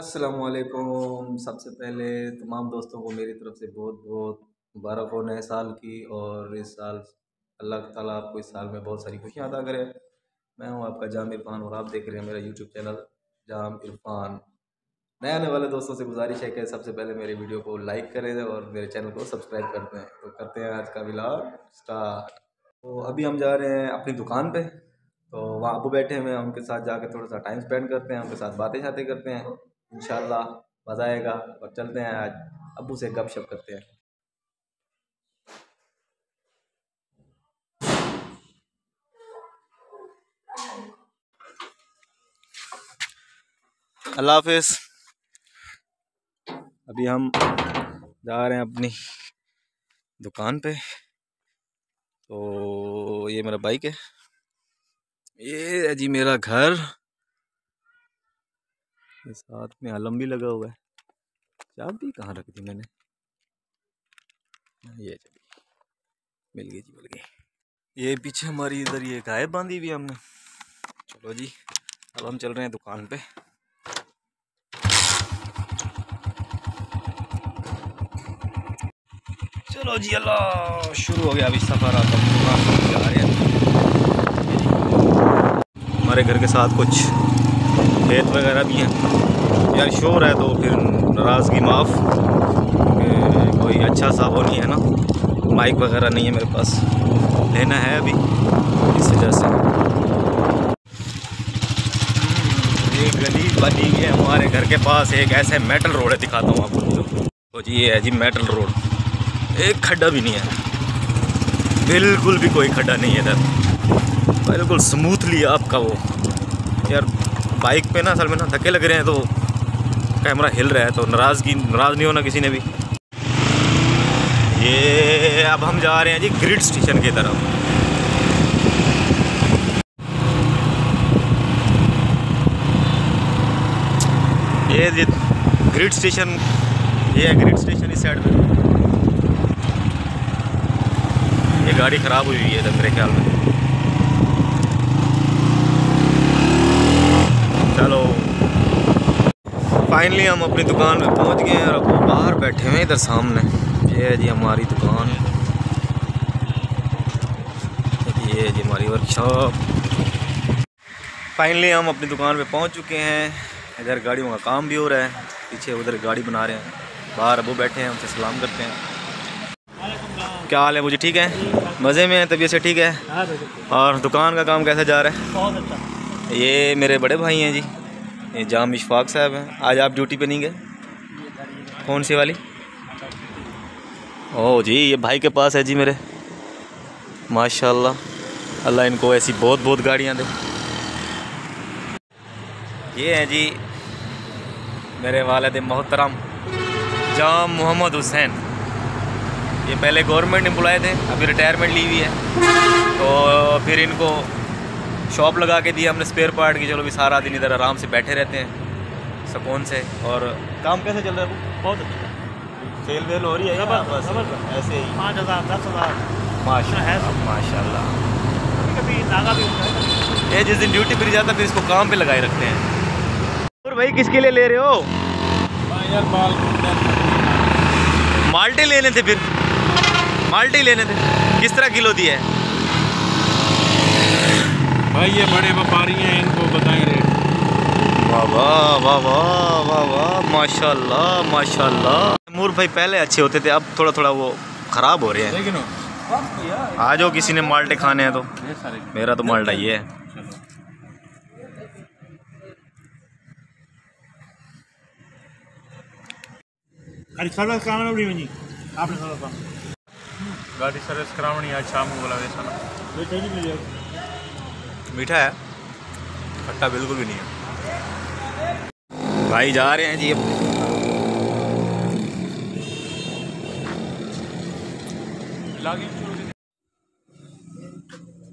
असलकुम सबसे पहले तमाम दोस्तों को मेरी तरफ़ से बहुत बहुत मुबारक हो नए साल की और इस साल अल्लाह ताला आपको इस साल में बहुत सारी खुशियाँ अदा करे। मैं हूँ आपका जाम इरफान और आप देख रहे हैं मेरा यूट्यूब चैनल जाम इरफान। नए आने वाले दोस्तों से गुजारिश है कि सबसे पहले मेरे वीडियो को लाइक करें और मेरे चैनल को सब्सक्राइब करते हैं तो करते हैं आज का विलाग स्टार्ट। तो अभी हम जा रहे हैं अपनी दुकान पर तो वहाँ अबू बैठे हैं, उनके साथ जाकर थोड़ा सा टाइम स्पेंड करते हैं, उनके साथ बातें शातें करते हैं। इन मज़ा आएगा और चलते हैं आज। अबू से गप शप करते हैं। अल्लाह हाफिज़। अभी हम जा रहे हैं अपनी दुकान पे। तो ये मेरा बाइक है। ये है जी मेरा घर। साथ में आलम भी लगा हुआ है। चाबी कहाँ रख दी मैंने? ये चली मिल गई जी, मिल गई। ये पीछे हमारी इधर ये गाय बांधी हुई हमने। चलो जी, अब हम चल रहे हैं दुकान पे। चलो जी, अल्लाह, शुरू हो गया अभी सफ़र जा रहे हैं। हमारे घर के साथ कुछ खेत वगैरह भी हैं। यार शोर है तो फिर नाराज़गी माफ़। कोई अच्छा सा वो नहीं है ना। माइक वगैरह नहीं है मेरे पास। लेना है अभी, इस वजह से। ये गली बनी है हमारे घर के पास। एक ऐसे मेटल रोड है, दिखाता हूँ आपको। तो जी, ये है जी मेटल रोड एक खड्डा भी नहीं है। बिल्कुल भी कोई खड्डा नहीं है इधर। बिल्कुल स्मूथली आपका वो। यार बाइक पे ना, असल में ना धक्के लग रहे हैं तो कैमरा हिल रहा है तो नाराज़ की नाराज़ नहीं होना किसी ने भी। ये अब हम जा रहे हैं जी ग्रिड स्टेशन की तरफ़। ये ग्रिड स्टेशन, ये है ग्रिड स्टेशन इस साइड पे। ये गाड़ी ख़राब हुई हुई है मेरे ख्याल में चलो फाइनली हम अपनी दुकान में पहुँच गए हैं और अब बाहर बैठे हुए इधर सामने। ये है जी हमारी दुकान। ये है जी हमारी वर्कशॉप फाइनली हम अपनी दुकान पे पहुँच चुके हैं। इधर गाड़ियों का काम भी हो रहा है। पीछे उधर गाड़ी बना रहे हैं। बाहर अबू बैठे हैं उनसे सलाम करते हैं। क्या हाल है? मुझे ठीक है? मज़े में है? तबीयत से ठीक है? और दुकान का काम कैसा जा रहा है? अच्छा। ये मेरे बड़े भाई हैं जी। ये जाम इशफाक साहब हैं। आज आप ड्यूटी पे नहीं गए? कौन सी वाली? ओह जी, ये भाई के पास है जी मेरे। माशाल्लाह, अल्लाह इनको ऐसी बहुत बहुत गाड़ियाँ दे। ये हैं जी मेरे वालद मोहतरम, जाम मोहम्मद हुसैन। ये पहले गवर्नमेंट एम्प्लॉय थे, अभी रिटायरमेंट ली हुई है। तो फिर इनको शॉप लगा के दी हमने स्पेयर पार्ट की चलो भी सारा दिन इधर आराम से बैठे रहते हैं सुकून से और काम कैसे चल रहा है? बहुत अच्छा। सेल वेल हो रही है बस ऐसे ही। पाँच हज़ार दस हज़ार। माशा है माशा कभी नागा भी ये जिस दिन ड्यूटी फिर जाता फिर इसको काम पे लगाए रखते हैं। और भाई किसके लिए ले रहे हो? यार माल माल्टे लेने थे फिर। माल्टे लेने थे। किस तरह किलो दिया है? भाई ये बड़े व्यापारी हैं इनको बताएँ रेट वाह वाह वाह वाह वाह वाह माशाल्लाह माशाल्लाह। मूर भाई पहले अच्छे होते थे अब थोड़ा थोड़ा वो ख़राब हो रहे हैं। लेकिन आ जाओ किसी ने माल्टे खाने हैं तो। मेरा तो माल्टा ये है। गाड़ी सर्विस करावणी आपने सर्विस गाड़ी सर्विस करावणी आज शाम को बोला वैसा मीठा है, खट्टा बिल्कुल भी नहीं है। भाई जा रहे हैं जी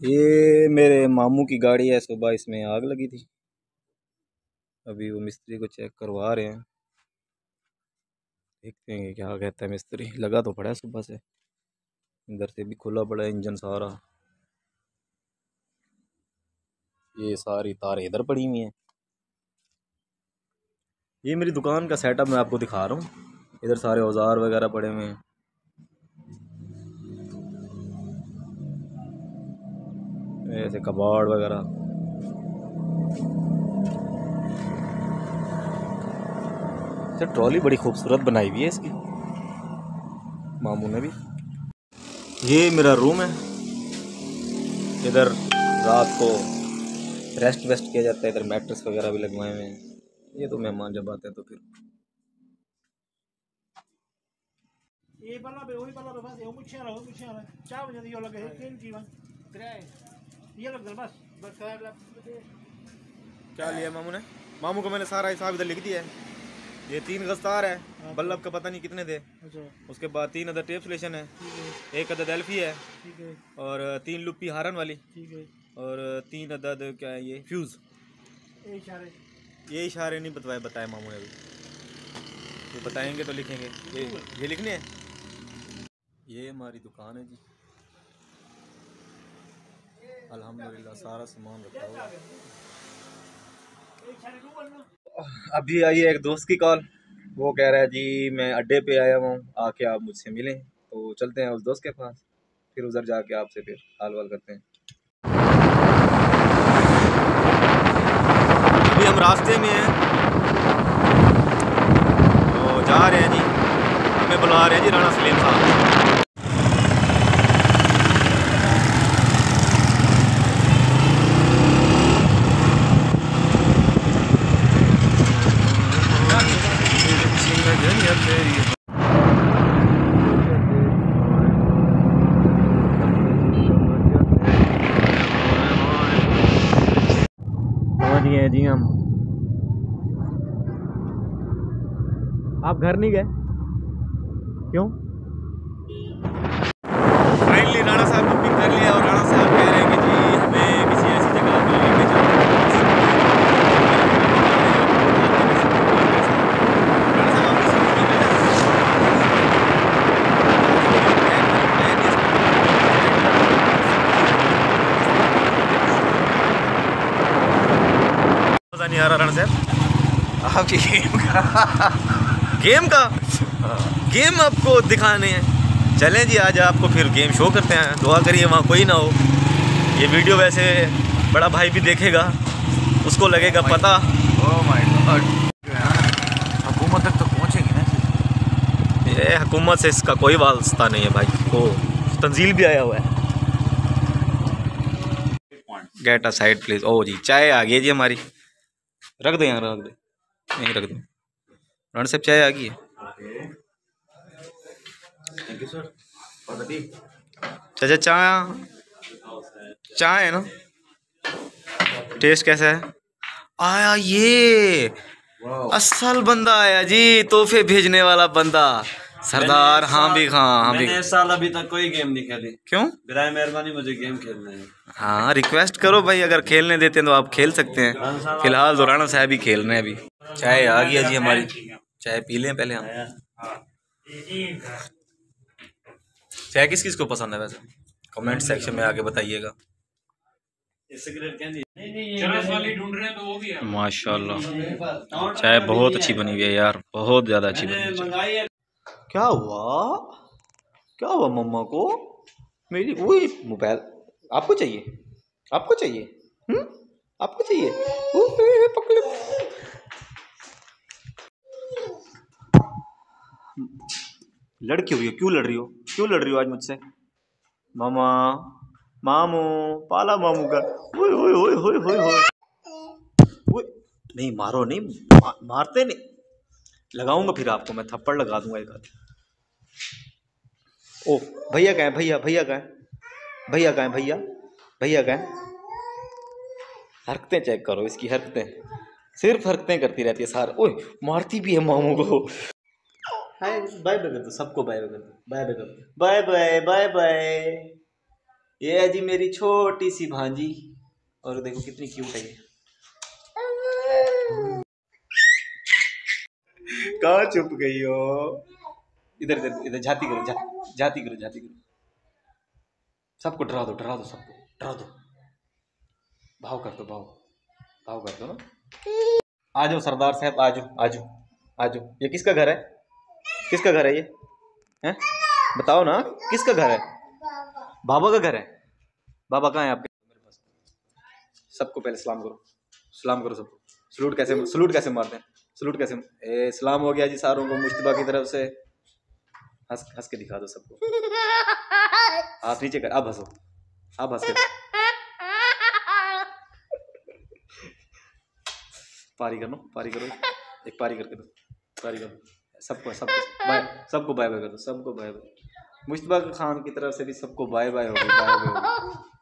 ये मेरे मामू की गाड़ी है, सुबह इसमें आग लगी थी। अभी वो मिस्त्री को चेक करवा रहे हैं। देखते हैं क्या कहता है मिस्त्री। लगा तो पड़ा है सुबह से। इधर से भी खुला पड़ा है इंजन सारा। ये सारी तारें इधर पड़ी हुई हैं। ये मेरी दुकान का सेटअप मैं आपको दिखा रहा हूँ। इधर सारे औज़ार वगैरह पड़े हुए हैं। ऐसे कबाड़ वगैरह। अच्छा ट्रॉली बड़ी खूबसूरत बनाई हुई है इसकी। मामू ने भी। ये मेरा रूम है। इधर रात को रेस्ट वेस्ट किया जाता है इधर मैट्रेस वगैरह भी लगवाए हुए हैं। ये तो मेहमान जब आते हैं तो फिर। क्या लिया मामू ने? मामू को मैंने सारा हिसाब इधर लिख दिया है। ये तीन गस्तार है। बल्लभ का पता नहीं कितने थे उसके बाद तीन अदर टेप स्लेशन है। एक अदर डेल्फी है। और तीन लुप्पी हारन वाली। और तीन अदद क्या है ये? फ्यूज़ ये इशारे। ये इशारे नहीं बतवाए बताए मामू ने अभी। ये बताएँगे तो लिखेंगे। ये ये लिखने हैं? ये हमारी दुकान है जी। अल्हम्दुलिल्लाह सारा सामान रखा हुआ बनना अभी आई है एक दोस्त की कॉल। वो कह रहा है जी मैं अड्डे पे आया हुआ हूँ। आके आप मुझसे मिलें। तो चलते हैं उस दोस्त के पास। फिर उधर जाके आपसे फिर हाल वाल करते हैं। अभी हम रास्ते में हैं। तो जा रहे हैं जी। हमें बुला रहे हैं जी राणा सलीम साहब पहुँच गए हैं जी हम आप घर नहीं गए? क्यों? फाइनली राणा साहब को पिक कर लिया और राणा साहब कह रहे हैं कि जी हमें किसी ऐसी जगह पर लेके जाओ। मज़ा नहीं आ रहा राणा साहब? आपकी गेम का। गेम का? गेम आपको दिखाने हैं। चलें जी आज आपको फिर गेम शो करते हैं। दुआ करिए वहाँ कोई ना हो। ये वीडियो वैसे बड़ा भाई भी देखेगा। उसको लगेगा पता। हुकूमत तक तो पहुंचेगी ना ये हुकूमत से इसका कोई वास्ता नहीं है भाई। वो तंजील भी आया हुआ है। गेट अ साइड प्लीज़ ओ जी चाय आ गई जी हमारी। रख दो यहाँ रख दो। यहीं रख दो। रण साहब चाय आ गई है। थैंक यू सर चाचा चाय चाय है ना? टेस्ट कैसा है? आया ये। असल बंदा आया जी तोहफे भेजने वाला बंदा। सरदार हाँ भी हाँ हाँ भी। मैंने इस साल अभी तक कोई गेम नहीं खेली। क्यों? बिराए मेहरबानी मुझे गेम खेलना है। हाँ रिक्वेस्ट करो भाई अगर खेलने देते हैं तो आप खेल सकते हैं। फ़िलहाल तो राणा साहब ही खेल रहे हैं अभी। चाय आ गया जी हमारी। चाय पी लें पहले हम। चाय किस किस को पसंद है वैसे? कमेंट सेक्शन में आके बताइएगा। माशाल्लाह। चाय बहुत अच्छी बनी हुई है यार बहुत ज़्यादा अच्छी बनी हुई है क्या हुआ? क्या हुआ मम्मा को? मेरी वही मोबाइल आपको चाहिए? आपको चाहिए? हम्म? आपको चाहिए ओए, पकड़ लो। लड़की हुई हो? क्यों लड़ रही हो? क्यों लड़ रही हो आज मुझसे? मामा मामू पाला मामू का। ओए ओए ओए ओए ओए ओए। नहीं मारो नहीं मा, मारते नहीं। लगाऊँगा फिर आपको मैं थप्पड़ लगा दूँगा एक आध। ओ भैया कहें भैया भैया कहें भैया कहें भैया? भैया कहें हरकतें चेक करो इसकी हरकतें। सिर्फ़ हरकतें करती रहती है सार। ओए मारती भी है मामू को। हाय बाय बाय कर दो सबको बाय बाय कर दो बाय बाय कर दो बाय बाय बाय बाय। ये है जी मेरी छोटी सी भांजी। और देखो कितनी क्यूट है ये। कहाँ चुप गई हो? इधर इधर इधर जाती करो जा, जाती करो जाती करो। सबको डरा दो डरा दो सबको डरा दो। भाव कर दो भाव। भाव कर दो ना। आ जाओ सरदार साहब आ जाओ आ जाओ आ जाओ। ये किसका घर है? किसका घर है ये? हैं? बताओ ना, किसका घर है? बाबा का घर है? बाबा कहाँ है आपके? सबको पहले सलाम करो। सलाम करो सबको। सलूट कैसे सलूट कैसे मारते हैं? सलूट कैसे ए, सलाम हो गया जी सारों को मुश्तबा की तरफ़ से। हंस हंस के दिखा दो सबको। हाथ नीचे कर अब हंसो। अब हंस के पारी कर पारी करो। एक पारी करके दो। पारी करो। सबको सबको बाय सबको बाय बाय कर दो, सबको बाय बाय मुश्तबा खान की तरफ़ से भी सबको बाय बाय हो गई बाय बाय